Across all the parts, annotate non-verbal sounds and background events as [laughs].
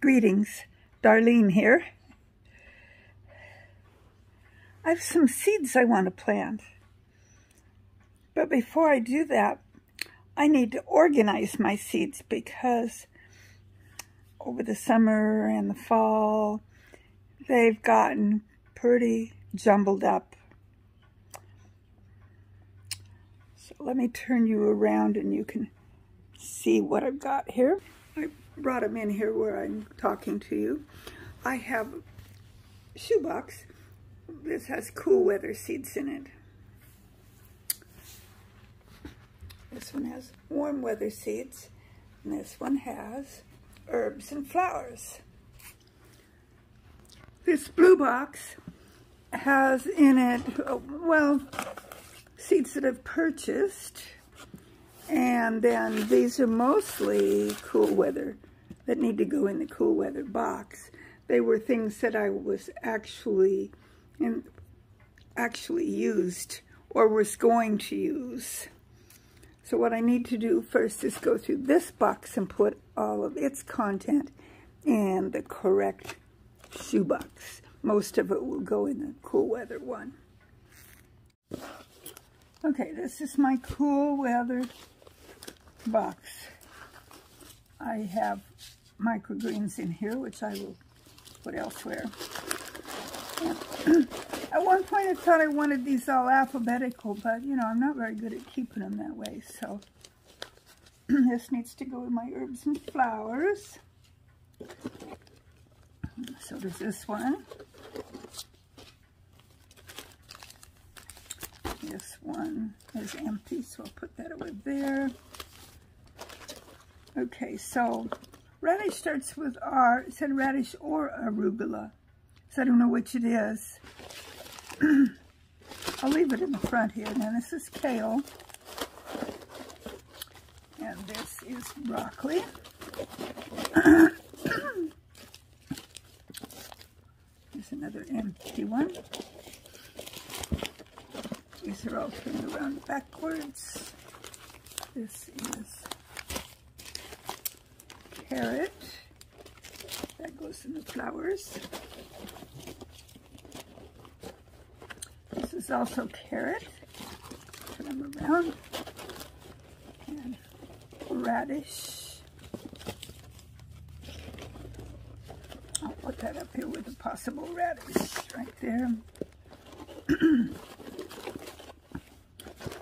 Greetings, Darlene here. I have some seeds I want to plant. But before I do that, I need to organize my seeds because over the summer and the fall, they've gotten pretty jumbled up. So let me turn you around and you can see what I've got here. Brought them in here where I'm talking to you. I have shoebox. This has cool weather seeds in it. This one has warm weather seeds, and this one has herbs and flowers. This blue box has in it, uh, well, seeds that I've purchased, and then these are mostly cool weather that need to go in the cool weather box. They were things that I was actually, and actually used or was going to use. So what I need to do first is go through this box and put all of its content in the correct shoebox. Most of it will go in the cool weather one. Okay, this is my cool weather box. I have microgreens in here, which I will put elsewhere. [clears throat] At one point I thought I wanted these all alphabetical, but you know, I'm not very good at keeping them that way, so [clears throat] this needs to go with my herbs and flowers. So does this one. This one is empty, so I'll put that over there. Okay, so radish starts with R. It said radish or arugula. So I don't know which it is. [clears throat] I'll leave it in the front here. Now this is kale. And this is broccoli. [clears throat] There's another empty one. These are all turned around backwards. This is carrot. That goes in the flowers. This is also carrot. Turn them around. And radish. I'll put that up here with the possible radish right there. [clears throat]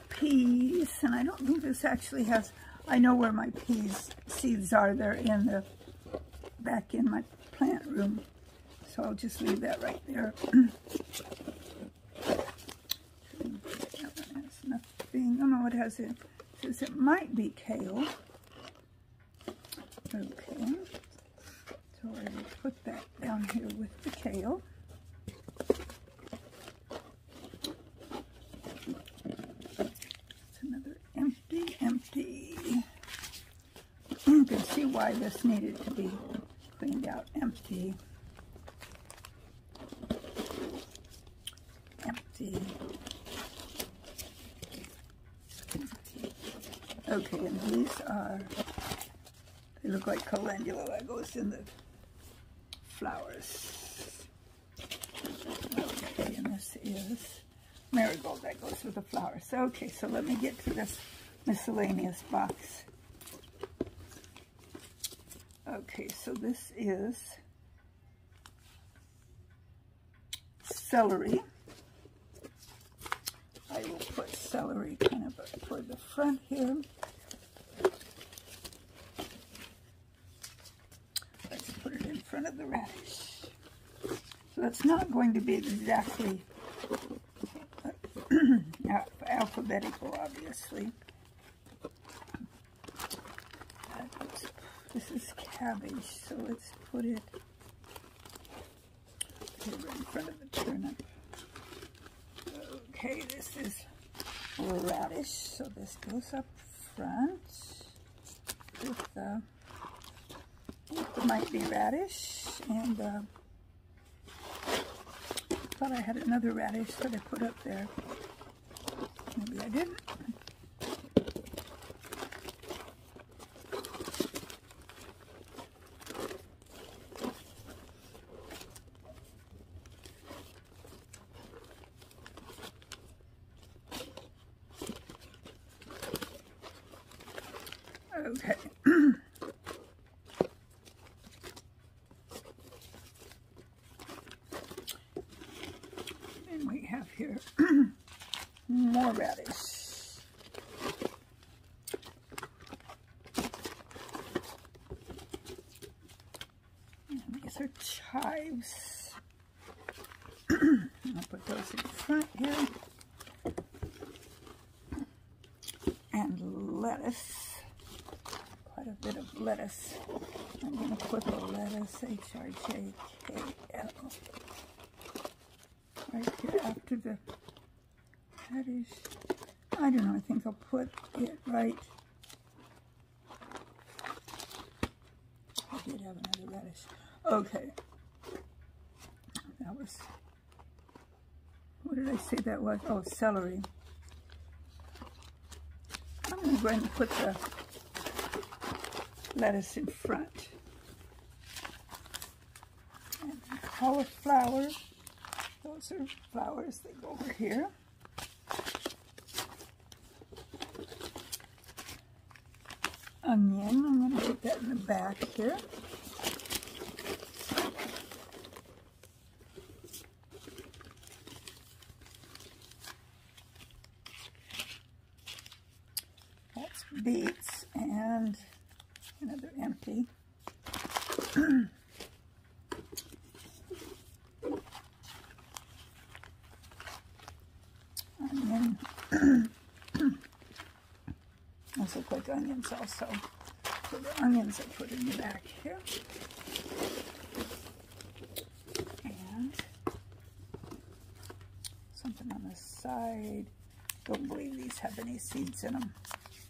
peas, and I don't think this actually has, I know where my peas seeds are. They're in the, back in my plant room. So I'll just leave that right there. [clears throat] Nothing. Oh no, it has it says it might be kale. Okay, so I will put that down here with the kale. It's another empty, empty. You can see why this needed to be cleaned out empty. Empty. Okay, and these are, they look like calendula that goes in the flowers. Okay, and this is marigold that goes with the flowers. Okay, so let me get to this miscellaneous box. Okay, so this is celery. I will put celery kind of toward the front here. Let's put it in front of the radish. So that's not going to be exactly [clears throat] alphabetical, obviously. This is cabbage, so let's put it in front of the turnip. Okay, this is radish, so this goes up front with the it might be radish, and uh, thought I had another radish that I put up there. Maybe I didn't. Okay. and we have here [clears throat] more radish. And these are chives. [clears throat] I'll put those in front here. And lettuce. Quite a bit of lettuce. I'm going to put the lettuce, H-R-J-K-L, right here after the radish. I don't know, I think I'll put it right. I did have another radish. Okay. That was, what did I say that was? Oh, celery. I'm going to go ahead and put the lettuce in front. And cauliflower. Those are flowers that go over here. Onion, I'm going to put that in the back here. That's beets and another empty. Onion. those look like onions also. So the onions I put in the back here. And something on the side. Don't believe these have any seeds in them.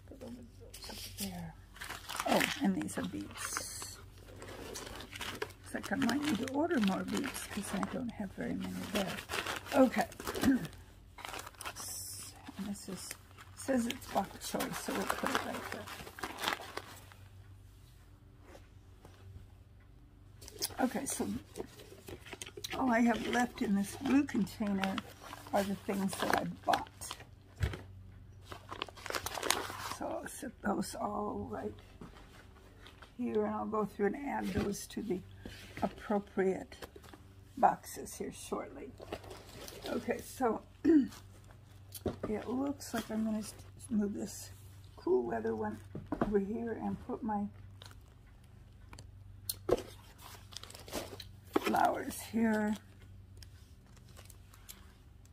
Put there. Oh, and these are beets. Looks like I might need to order more beets because I don't have very many there. Okay. [clears throat] this is says it's bok choy, so we'll put it right there. Okay, so all I have left in this blue container are the things that I bought. So I'll set those all right here, and I'll go through and add those to the appropriate boxes here shortly. Okay, so [clears throat] it looks like I'm going to move this cool weather one over here and put my flowers here.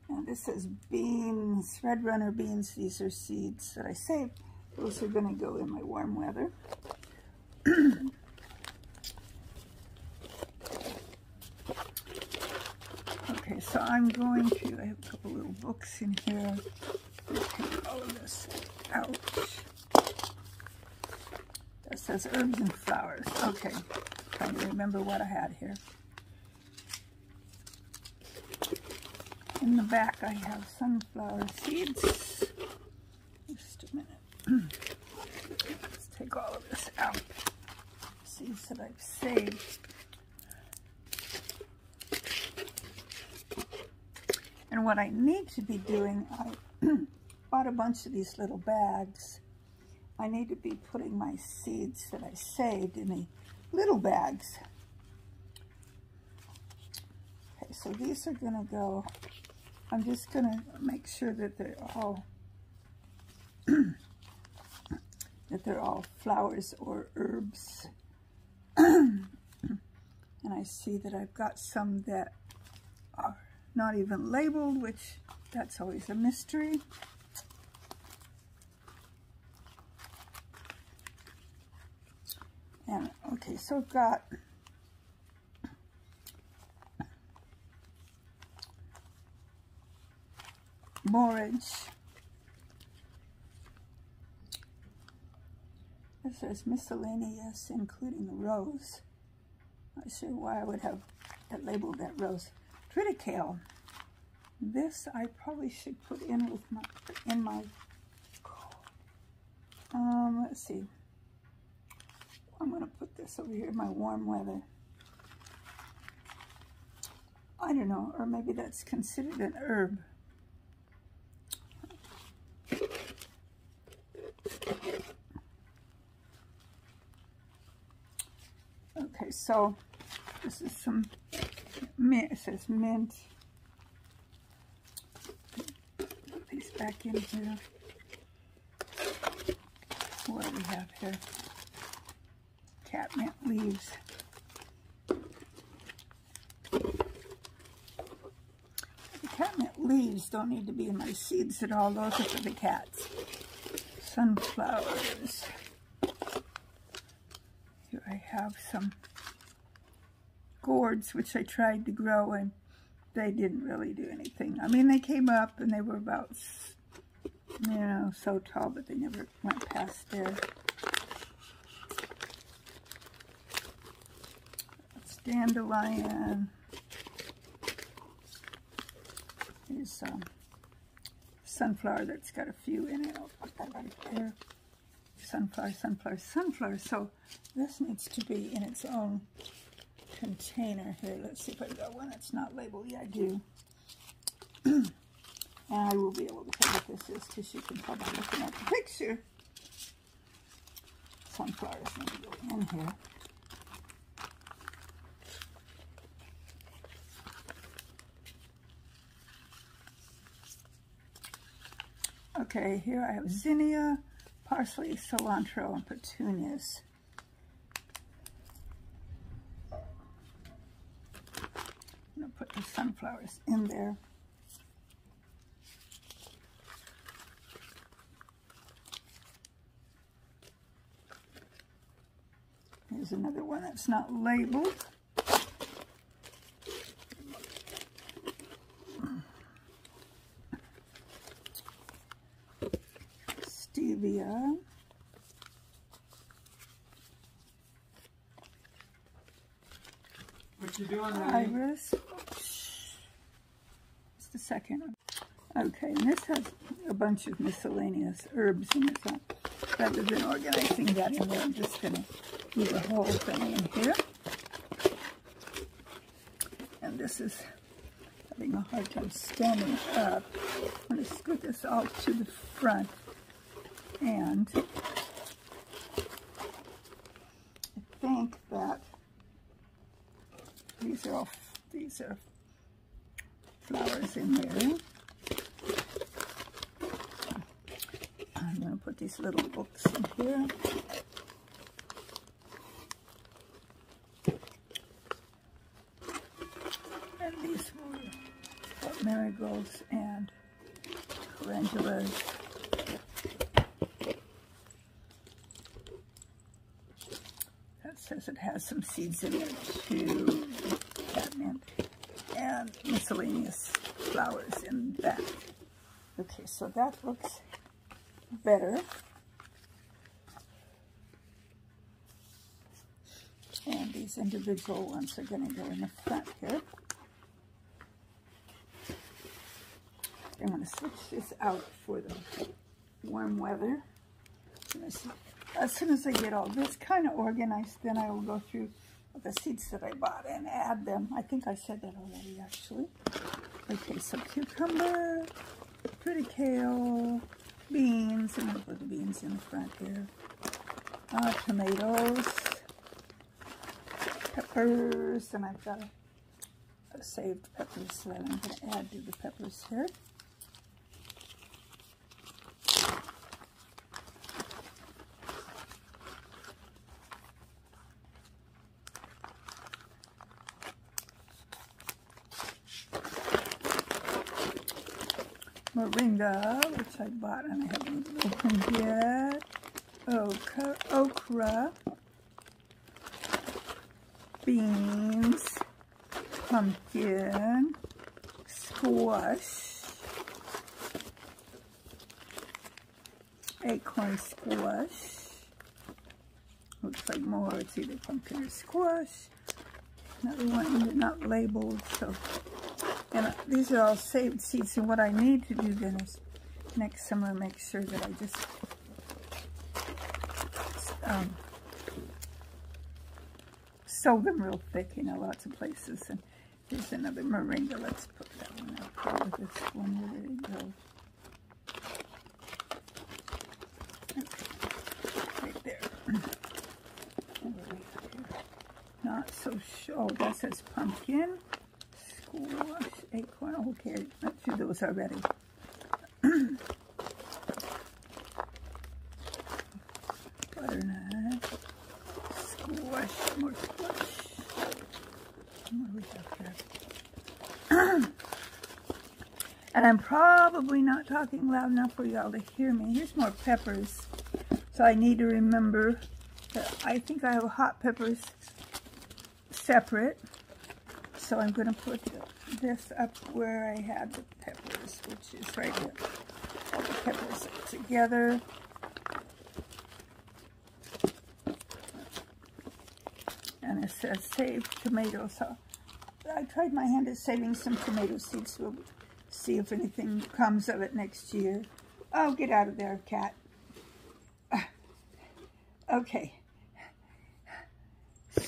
And this is beans, red runner beans. These are seeds that I saved. Those are going to go in my warm weather. [clears throat] okay, so I'm going to, I have a couple little books in here. Take all of this out. That says herbs and flowers. Okay, trying to remember what I had here. In the back I have sunflower seeds. Just a minute. [clears throat] Let's take all of this out. Seeds that I've saved. And what I need to be doing, I [clears throat] bought a bunch of these little bags. I need to be putting my seeds that I saved in the little bags. Okay, so these are going to go, I'm just going to make sure that they're all, [clears throat] that they're all flowers or herbs. [clears throat] and I see that I've got some that not even labeled, which that's always a mystery. And okay, so I've got borage. It says miscellaneous, including the rose. Not sure why I would have labeled that rose. Triticale. This I probably should put in with my in my um let's see. I'm gonna put this over here in my warm weather. I don't know, or maybe that's considered an herb. Okay, so this is some mint. It says mint. Put these back in here. What do we have here? Catmint leaves. The catmint leaves don't need to be in my seeds at all. Those are for the cats. Sunflowers. Here I have some gourds, which I tried to grow, and they didn't really do anything. I mean, they came up, and they were about, you know, so tall, but they never went past there. That's dandelion. Here's um, sunflower that's got a few in it. I'll put that right there. Sunflower, sunflower, sunflower. So this needs to be in its own container here. Let's see if I got one that's not labeled. Yeah, I do. [clears throat] and I will be able to tell what this is because you can tell by looking at the picture. Sunflowers need to go in here. Okay, here I have zinnia, parsley, cilantro, and petunias. I'm going to put the sunflowers in there. Here's another one that's not labeled. stevia. What you doing, Iris. Second. Okay, and this has a bunch of miscellaneous herbs in it. Rather than organizing that in there, I'm just going to do the whole thing in here. And this is having a hard time standing up. I'm going to scoot this all to the front and I think that these are all, these are flowers in there. I'm going to put these little books in here. And these were marigolds and calendulas. That says it has some seeds in it too, and miscellaneous flowers in that. Okay, so that looks better. And these individual ones are going to go in the front here. I'm going to switch this out for the warm weather as soon as I get all this kind of organized, then I will go through the seeds that I bought and add them. I think I said that already, actually. Okay, so cucumber, pretty kale, beans, and I'll put the beans in the front here. Uh, tomatoes, peppers, and I've got a, a saved peppers that I'm going to add to the peppers here. moringa, I bought and I haven't opened yet. Okra, okra, beans, pumpkin, squash, acorn squash. Looks like more, it's either pumpkin or squash. Another one not labeled, so and these are all saved seeds. And what I need to do then is next summer make sure that I just um, sow them real thick, you know, lots of places. And here's another moringa. Let's put that one there with this one. Where go? Right there. Not so sure. Oh, that says pumpkin, squash, acorn. Okay, went through those already. Butternut, squash, more squash. What do we have here? [clears throat] and I'm probably not talking loud enough for y'all to hear me. Here's more peppers. So I need to remember that I think I have hot peppers separate. So I'm going to put this up where I had the which is right here. All the peppers together. And it says save tomatoes. So I tried my hand at saving some tomato seeds. We'll see if anything comes of it next year. Oh, get out of there, cat. Ah. Okay.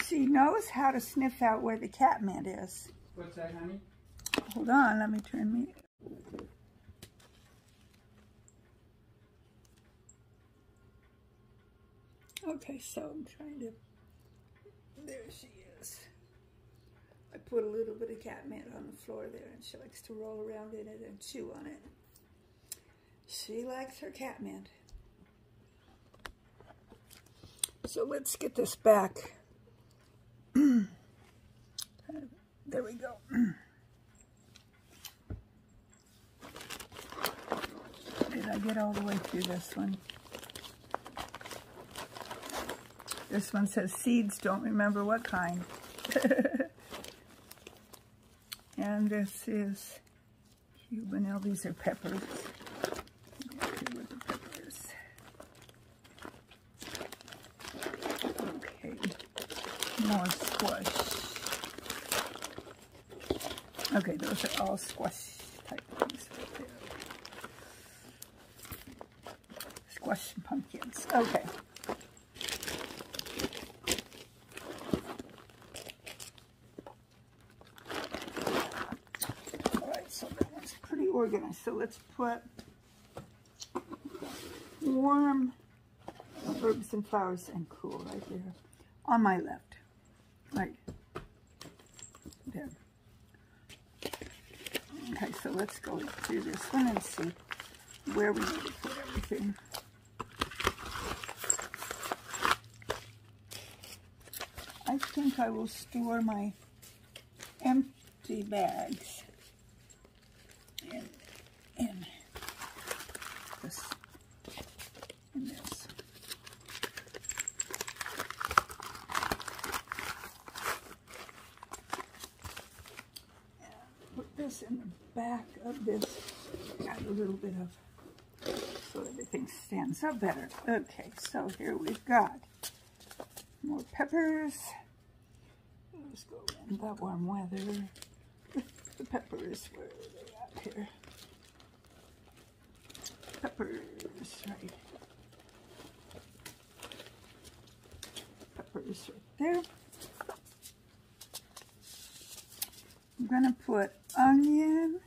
She knows how to sniff out where the cat mint is. What's that, honey? Hold on, let me turn me. Okay, so I'm trying to. There she is. I put a little bit of cat mint on the floor there, and she likes to roll around in it and chew on it. She likes her cat mint. So let's get this back. [clears throat] there we go. Did I get all the way through this one? This one says seeds, don't remember what kind. [laughs] and this is Cubanelle. These are peppers. more squash. Okay, those are all squash type things right there. Squash and pumpkins. Okay. Alright, so that one's So let's put warm herbs and flowers and cool right there on my left right there. Okay, so let's go through this one and see where we need to put everything. I think I will store my empty bags in, in this, in this. this in the back of this. Got a little bit of, so everything stands up better. Okay, so here we've got more peppers. Let's go in that warm weather. The peppers, where are they at here? Peppers, right. Peppers right there. I'm going to put onion.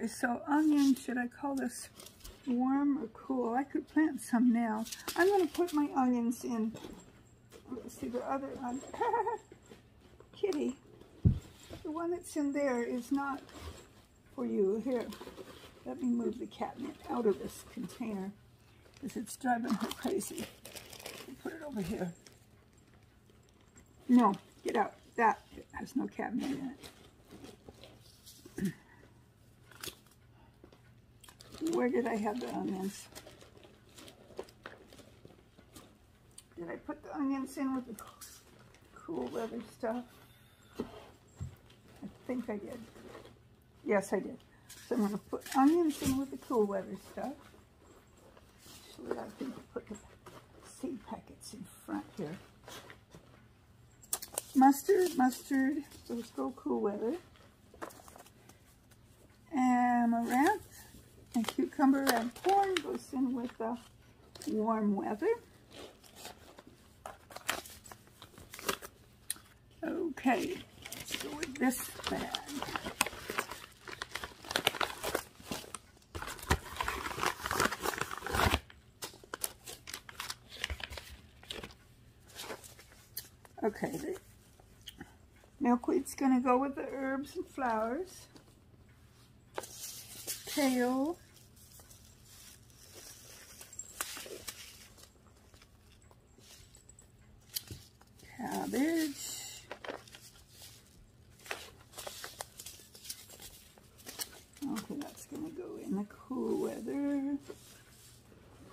Okay, so onion, should I call this warm or cool? I could plant some now. I'm going to put my onions in. Let's see the other onion. [laughs] Kitty, the one that's in there is not for you. Here, let me move the catnip out of this container because it's driving her crazy. Put it over here. No, get out. That has no catnip in it. Where did I have the onions? Did I put the onions in with the cool weather stuff? I think I did. Yes, I did. So I'm going to put onions in with the cool weather stuff. Actually, I think I put the seed packets in front here mustard, mustard, let's go cool weather. Amaranth and cucumber and corn goes in with the warm weather. Okay, let's go with this bag. Okay, the milkweed's going to go with the herbs and flowers. Kale. Cabbage. Okay, that's going to go in the cool weather.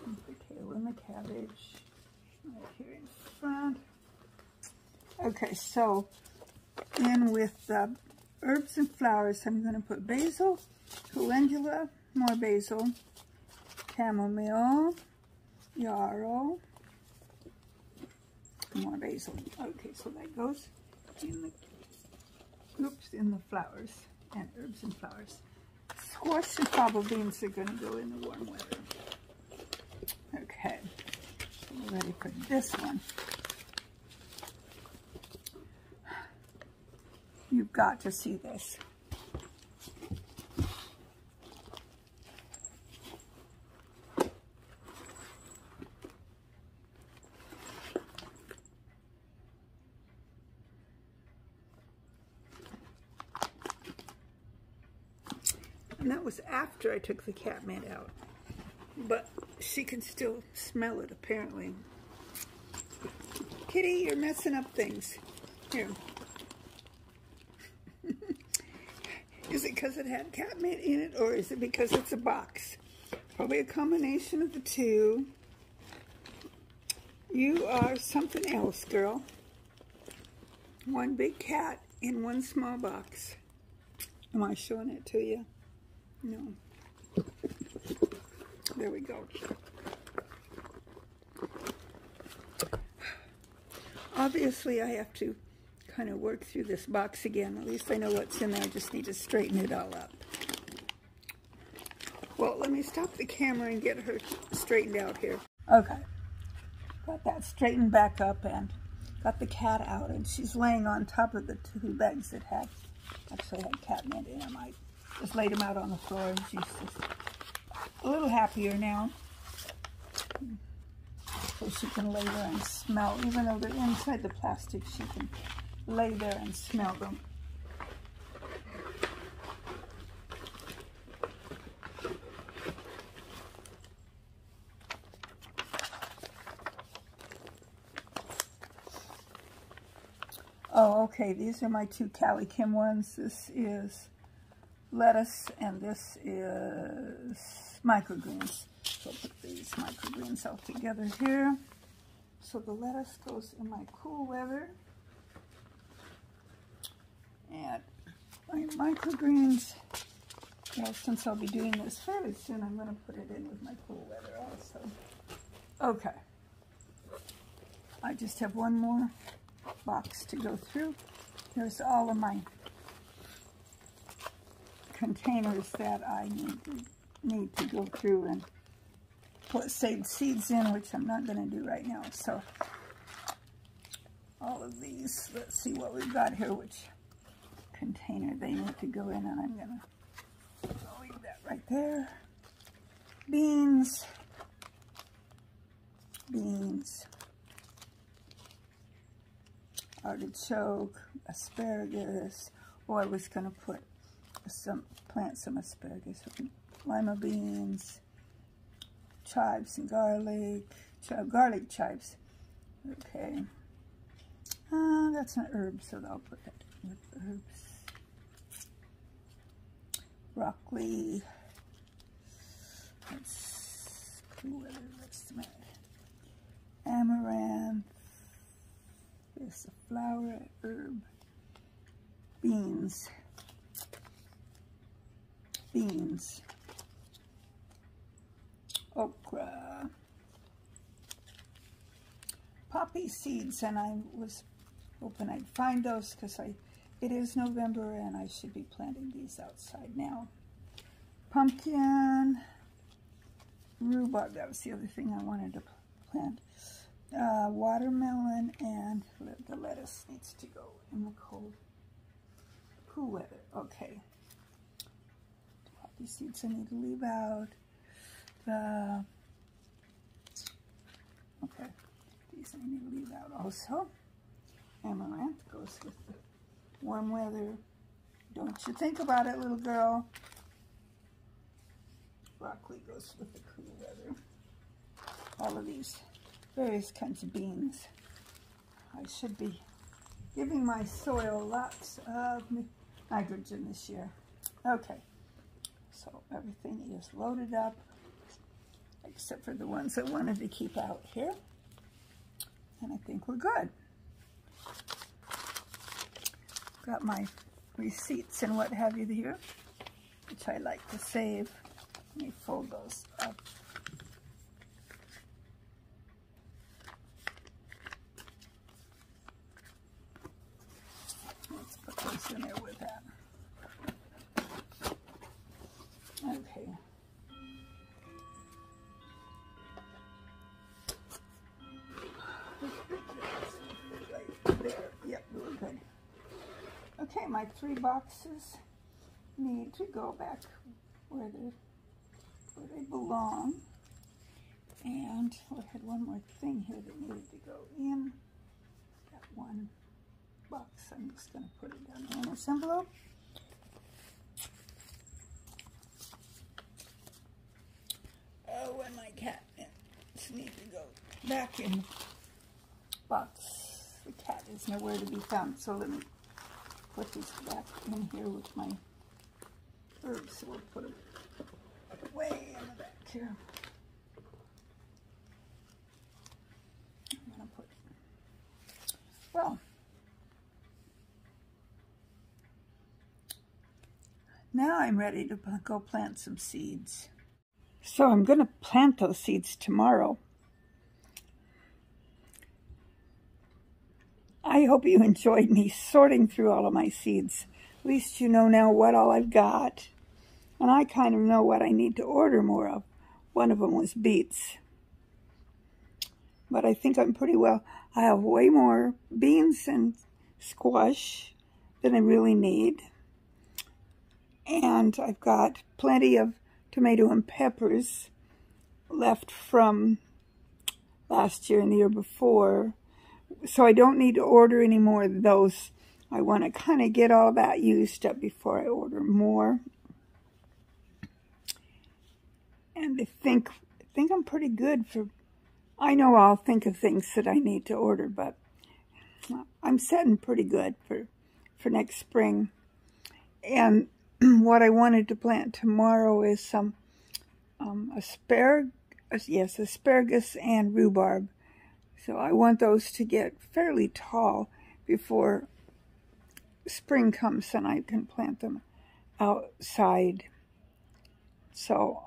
The kale and the cabbage right here in front. Okay, so in with the herbs and flowers, I'm going to put basil, calendula, more basil, chamomile, yarrow, more basil. Okay, so that goes in the, oops, in the flowers and herbs and flowers. Squash and fava beans are going to go in the warm weather. Okay, ready for this one. You've got to see this. And that was after I took the cat mint out. But she can still smell it, apparently. Kitty, you're messing up things. Here. Is it because it had cat mint in it, or is it because it's a box? Probably a combination of the two. You are something else, girl. One big cat in one small box. Am I showing it to you? No. There we go. Obviously, I have to kind of work through this box again. At least I know what's in there. I just need to straighten it all up. Well, let me stop the camera and get her straightened out here. Okay. Got that straightened back up and got the cat out. And she's laying on top of the two bags that had, actually had cat mint in them. I just laid them out on the floor and she's just a little happier now. So she can lay there and smell. Even though they're inside the plastic, she can lay there and smell them. Oh, okay, these are my two Callie Kim ones. This is lettuce and this is microgreens. So I'll put these microgreens all together here. So the lettuce goes in my cool weather. And my microgreens, well, since I'll be doing this fairly soon, I'm going to put it in with my cool weather also. Okay. I just have one more box to go through. Here's all of my containers that I need to, need to go through and put save seeds in, which I'm not going to do right now. So all of these, let's see what we've got here, which container they need to go in, and I'm going to leave that right there. Beans, beans, artichoke, asparagus. Oh, I was going to put some, plant some asparagus, lima beans, chives and garlic, garlic chives. Okay. Uh, that's an herb, so I'll put that with herbs. Broccoli. Let's it. Amaranth. There's a flower herb. Beans. Beans. Okra. Poppy seeds, and I was hoping I'd find those because I it is November and I should be planting these outside now. Pumpkin, rhubarb, that was the other thing I wanted to plant. Uh, watermelon and the lettuce needs to go in the cold, cool weather. Okay. Poppy seeds I need to leave out. The, okay, these I need to leave out also. amaranth goes with the warm weather. Don't you think about it, little girl. Broccoli goes with the cool weather. All of these various kinds of beans. I should be giving my soil lots of nitrogen this year. Okay, so everything is loaded up, except for the ones I wanted to keep out here. And I think we're good. Got my receipts and what have you here, which I like to save. Let me fold those up. Boxes need to go back where they where they belong. And I had one more thing here that needed to go in. That one box. I'm just going to put it down in this envelope. Oh, and my cat need to go back in the box. The cat is nowhere to be found, so let me put these back in here with my herbs. So we'll put them way in the back here. I'm going to put, well, now I'm ready to go plant some seeds. So I'm going to plant those seeds tomorrow. I hope you [laughs] enjoyed me sorting through all of my seeds. At least you know now what all I've got. And I kind of know what I need to order more of. One of them was beets. But I think I'm pretty well. I have way more beans and squash than I really need. And I've got plenty of tomato and peppers left from last year and the year before. So I don't need to order any more of those. I want to kind of get all that used up before I order more. And I think, I think I'm pretty good for, I know I'll think of things that I need to order, but I'm setting pretty good for, for next spring. And [clears throat] what I wanted to plant tomorrow is some um, asparagus, yes, asparagus and rhubarb. So I want those to get fairly tall before spring comes and I can plant them outside. So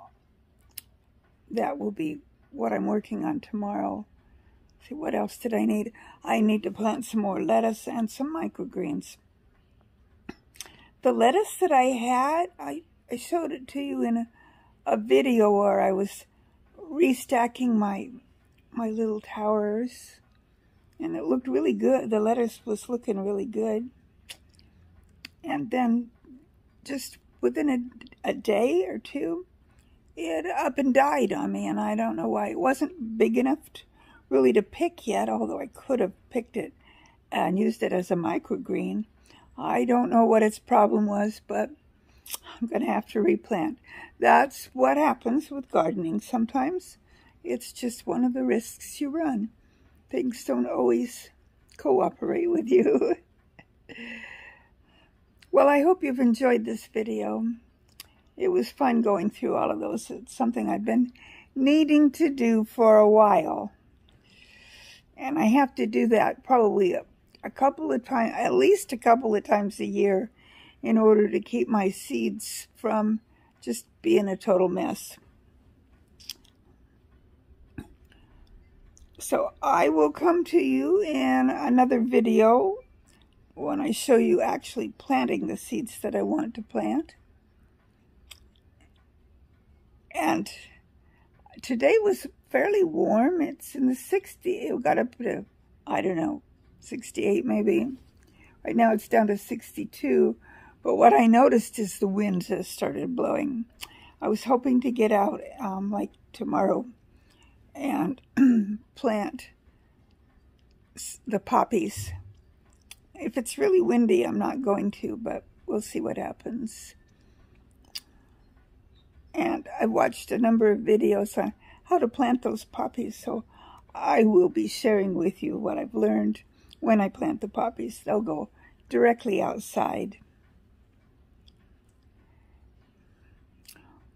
that will be what I'm working on tomorrow. See, what else did I need? I need to plant some more lettuce and some microgreens. The lettuce that I had, I, I showed it to you in a, a video where I was restacking my my little towers. And it looked really good. The lettuce was looking really good. And then just within a, a day or two, it up and died on me. And I don't know why. It wasn't big enough to, really to pick yet, although I could have picked it and used it as a microgreen. I don't know what its problem was, but I'm going to have to replant. That's what happens with gardening sometimes. It's just one of the risks you run. Things don't always cooperate with you. [laughs] well, I hope you've enjoyed this video. It was fun going through all of those. It's something I've been needing to do for a while. And I have to do that probably a couple of times, at least a couple of times a year in order to keep my seeds from just being a total mess. So I will come to you in another video when I show you actually planting the seeds that I want to plant. And today was fairly warm. It's in the 60s. It got up to, I don't know, 68 maybe. Right now it's down to 62. But what I noticed is the wind has started blowing. I was hoping to get out um, like tomorrow and [clears throat] plant the poppies if it's really windy, I'm not going to, but we'll see what happens. And I watched a number of videos on how to plant those poppies, so I will be sharing with you what I've learned when I plant the poppies. They'll go directly outside.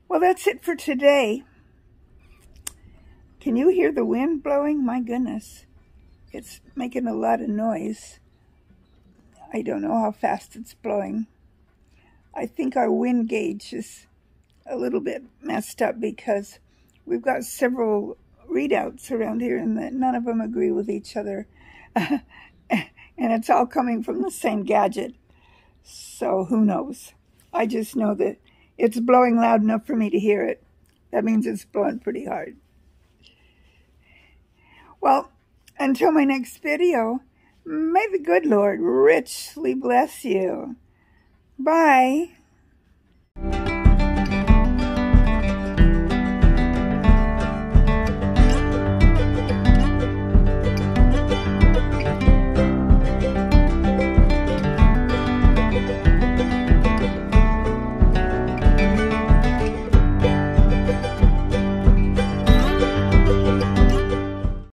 Well, that's it for today. Can you hear the wind blowing? My goodness. It's making a lot of noise. I don't know how fast it's blowing. I think our wind gauge is a little bit messed up because we've got several readouts around here and none of them agree with each other. [laughs] and it's all coming from the same gadget. So who knows? I just know that it's blowing loud enough for me to hear it. That means it's blowing pretty hard. Well, until my next video, may the good Lord richly bless you. Bye.